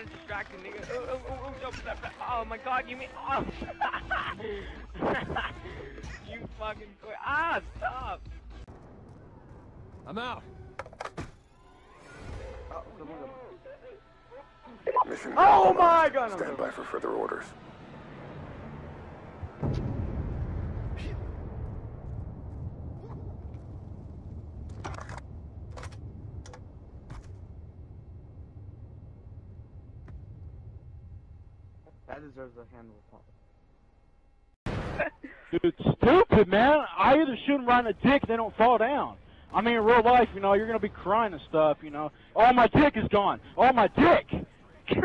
distracted, nigga. Oh, oh, oh, oh, jump, jump, jump. oh my god, you mean. Oh. you fucking. quit. Ah, stop! I'm out. Mission Oh my God, Stand by for further orders. That deserves a handle pump. Dude, it's stupid, man. I either shoot them right in the dick, they don't fall down. I mean, in real life, you know, you're gonna be crying and stuff, you know. Oh, my dick is gone. Oh, my dick.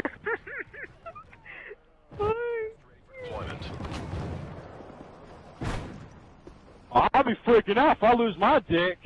I'll be freaking out if I lose my dick.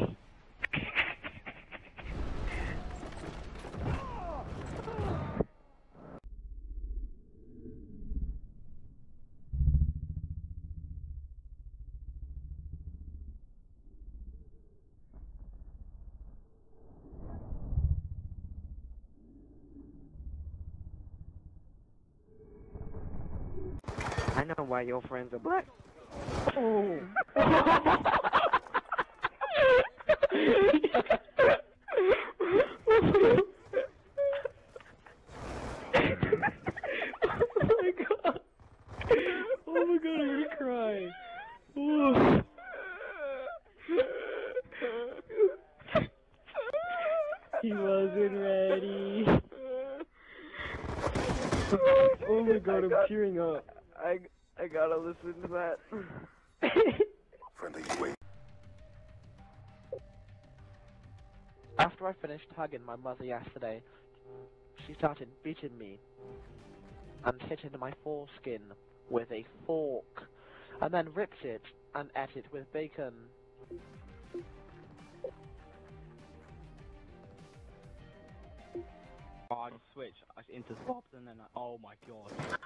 I know why your friends are black. oh my god. Oh my god, I'm gonna cry. Oh. he wasn't ready. oh my god, I'm tearing up. I I gotta listen to that. Friendly UAV. After I finished hugging my mother yesterday, she started beating me and hit into my foreskin with a fork, and then ripped it and ate it with bacon. Oh, hard switch into swaps and then I, oh my god.